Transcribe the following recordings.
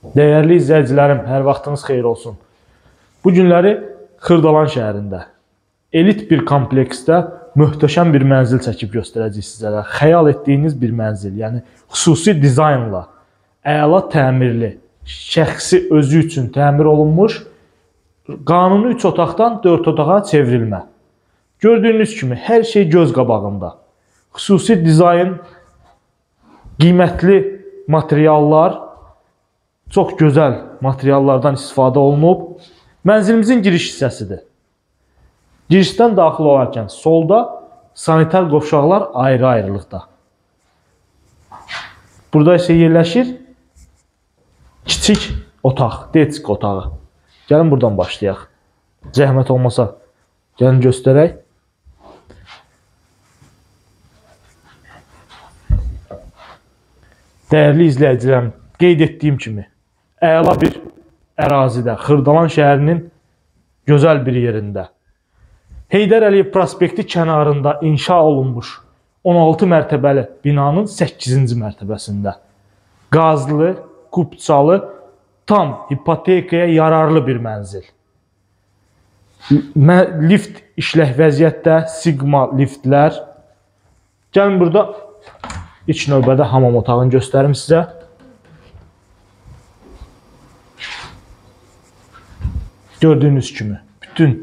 Dəyərli izləyicilərim, hər vaxtınız xeyir olsun. Bu günləri Xırdalan şəhərində elit bir kompleksdə möhtəşəm bir mənzil çəkib göstərəcəyik sizlərə. Xəyal etdiyiniz bir mənzil, yəni xüsusi dizaynla, əla təmirli, şəxsi özü üçün təmir olunmuş, qanuni 3 otaqdan 4 otağa çevrilmə. Gördüyünüz kimi hər şey göz qabağında. Xüsusi dizayn, qiymətli materiallar, çox gözəl materiallardan istifadə olunub. Mənzilimizin giriş hissəsidir. Girişdən daxil olarkən solda sanitar qovşaqlar ayrı-ayrılıqda. Burada isə yerləşir kiçik otaq, detsk otağı. Gəlin buradan başlayaq. Zəhmət olmasa gəlin göstərək. Dəyərli izləyicilərim, qeyd etdiyim kimi, əla bir ərazidə, Xırdalan şəhərinin gözəl bir yerində, Heydər Əliyev prospekti kənarında inşa olunmuş 16 mərtəbəli binanın 8-ci mərtəbəsində qazlı, kupçalı, tam hipotekaya yararlı bir mənzil. Lift işlək vəziyyətdə, Sigma liftlər. Gəlin burada ilk növbədə hamam otağını göstərim sizə. Gördüyünüz kimi bütün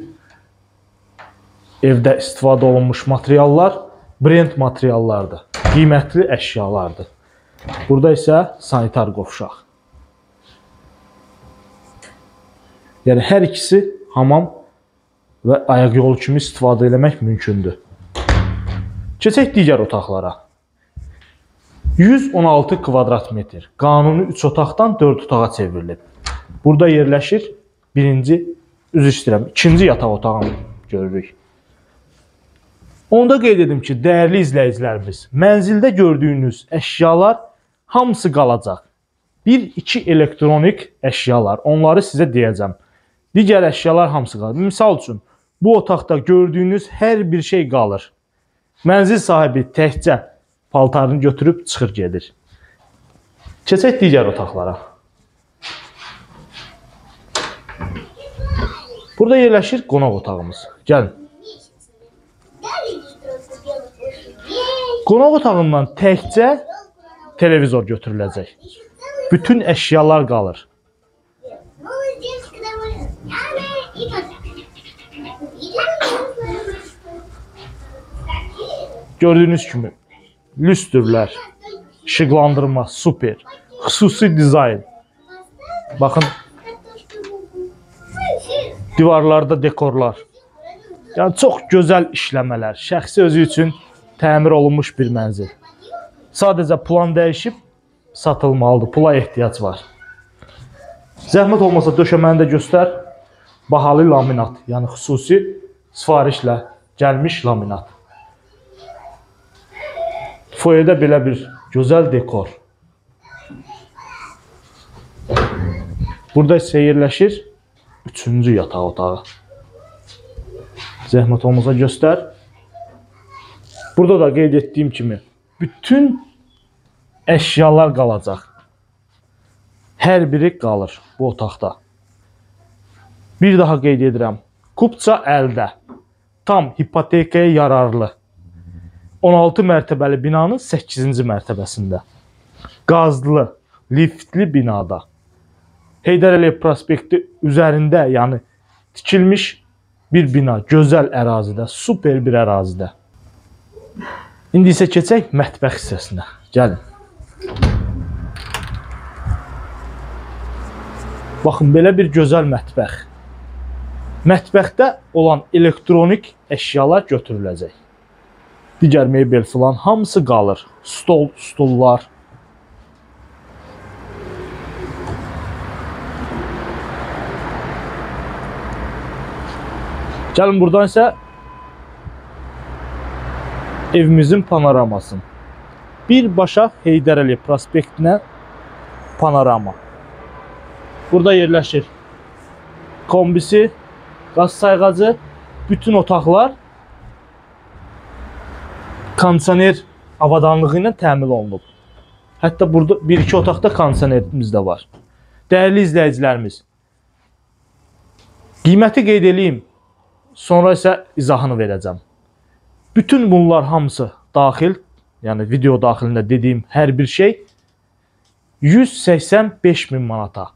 evdə istifadə olunmuş materiallar brend materiallardır. Qiymətli əşyalardır. Burada isə sanitar qovşaq. Yəni hər ikisi hamam və ayaq yolu kimi istifadə etmək mümkündür. Keçək digər otaqlara. 116 kvadrat metr. Qanuni 3 otaqdan 4 otağa çevrilib. Burada yerləşir birinci, üzr istəyirəm, ikinci yataq otağını görürük. Onda qeyd edim ki, dəyərli izləyicilərimiz, mənzildə gördüyünüz əşyalar hamısı qalacaq. Bir, iki elektronik əşyalar, onları sizə deyəcəm. Digər əşyalar hamısı qalır. Misal üçün, bu otaqda gördüyünüz hər bir şey qalır. Mənzil sahibi təkcə paltarını götürüb çıxır gedir. Keçək digər otaqlara. Burada yerləşir qonaq otağımız. Gəlin. Qonaq otağından təkcə televizor götürüləcək. Bütün əşyalar qalır. Gördüyünüz kimi lüstrlər, işıqlandırma super, xüsusi dizayn. Baxın divarlarda dekorlar. Yəni çox gözəl işləmələr, şəxsi özü üçün təmir olunmuş bir mənzil. Sadəcə plan dəyişib satılmalıdır. Pula ehtiyac var. Zəhmət olmasa döşəməni də göstər. Bahalı laminat, yəni xüsusi sifarişlə gəlmiş laminat. Foyedə belə bir gözəl dekor. Burada isə yerləşir 3-cü yataq otağı. Zəhmət olmasa göstər. Burada da qeyd etdiyim kimi bütün əşyalar qalacaq. Hər biri qalır bu otaqda. Bir daha qeyd edirəm. Kupça əldə. Tam hipotekaya yararlı. 16 mərtəbəli binanın 8-ci mərtəbəsində. Qazlı, liftli binada. Heydər Əliyev prospekti üzərində, yəni tikilmiş bir bina, gözəl ərazidə, super bir ərazidə. İndi isə keçək mətbəx hissəsinə. Gəlin. Baxın, belə bir gözəl mətbəx. Mətbəxdə olan elektronik əşyalar götürüləcək digər mebel filan hamısı qalır. Stol, stullar. Gəlin buradan isə evimizin panoramasını. Birbaşa Heydər Əliyev prospektinə panorama. Burada yerləşir kombisi, qaz sayğacı, bütün otaqlar kondisioner avadanlığı ilə təmin olunub. Hətta burada bir-iki otaqda kondisionerimiz də var. Dəyərli izləyicilərimiz, qiyməti qeyd edeyim, sonra isə izahını verəcəm. Bütün bunlar hamısı daxil, yəni video daxilində dediyim hər bir şey 185 min manata.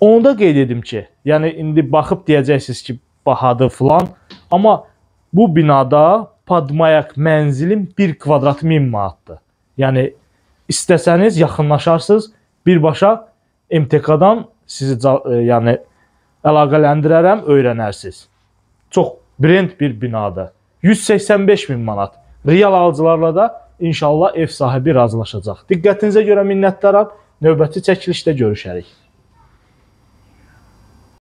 Onu da qeyd edim ki, yəni indi baxıb deyəcəksiniz ki, bahadır filan, amma bu binada Padmayak mənzilim 1 kvadrat 1000 manatdır. Yəni istəsəniz yaxınlaşarsınız, birbaşa MTK-dan sizi e, yəni əlaqələndirərəm, öyrənərsiniz. Çox brend bir binadır. 185 min manat. Real alıcılarla da inşallah ev sahibi razılaşacaq. Diqqətinizə görə minnətdaram. Növbəti çəkilişdə görüşərik.